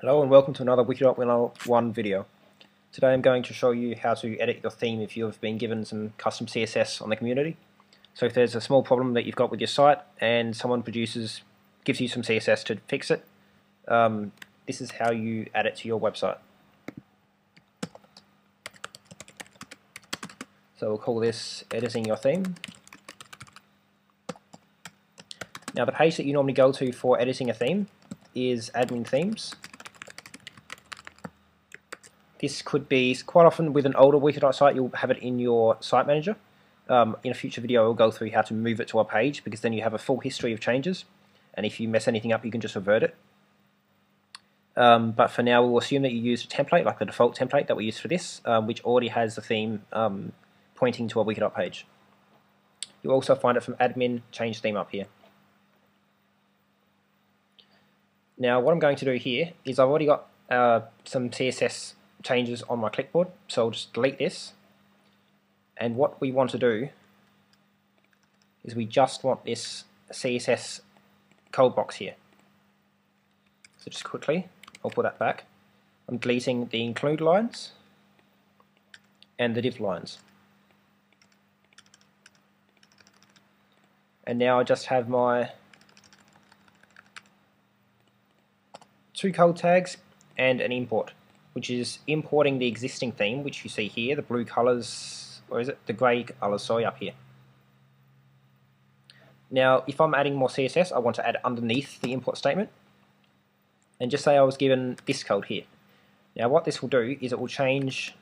Hello and welcome to another Wikidot 101 video. Today I'm going to show you how to edit your theme if you have been given some custom CSS on the community. So if there's a small problem that you've got with your site and someone produces, gives you some CSS to fix it, um, this is how you add it to your website. So we'll call this editing your theme. Now the page that you normally go to for editing a theme is admin themes. This could be quite often with an older Wikidot site you'll have it in your site manager. Um, in a future video I'll go through how to move it to a page because then you have a full history of changes and if you mess anything up you can just revert it. Um, but for now we'll assume that you use a template like the default template that we use for this um, which already has the theme um, pointing to a Wikidot page. You'll also find it from admin change theme up here. Now what I'm going to do here is I've already got uh, some CSS changes on my clipboard, so I'll just delete this. And what we want to do is we just want this CSS code box here. So just quickly, I'll put that back. I'm deleting the include lines and the div lines. And now I just have my two code tags and an import, which is importing the existing theme, which you see here, the blue colors, or is it the grey colors, sorry, up here. Now, if I'm adding more CSS, I want to add underneath the import statement. And just say I was given this code here. Now, what this will do is it will change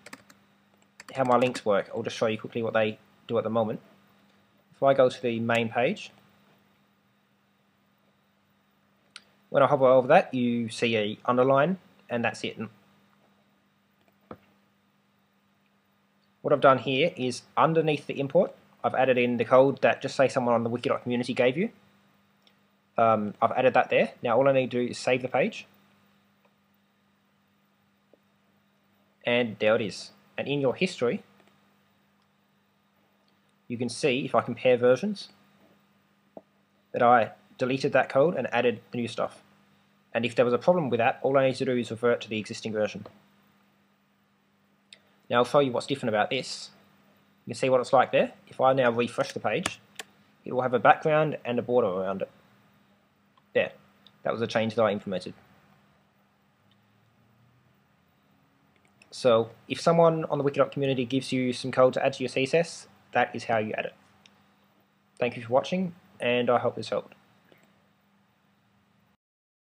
how my links work. I'll just show you quickly what they do at the moment. If I go to the main page, When I hover over that, you see a underline, and that's it. What I've done here is underneath the import, I've added in the code that just say someone on the Wikidot community gave you. Um, I've added that there. Now all I need to do is save the page. And there it is. And in your history, you can see, if I compare versions, that I deleted that code and added the new stuff. And if there was a problem with that, all I need to do is revert to the existing version. Now I'll show you what's different about this. You can see what it's like there. If I now refresh the page, it will have a background and a border around it. There. That was a change that I implemented. So if someone on the Wikidot community gives you some code to add to your CSS, that is how you add it. Thank you for watching, and I hope this helped.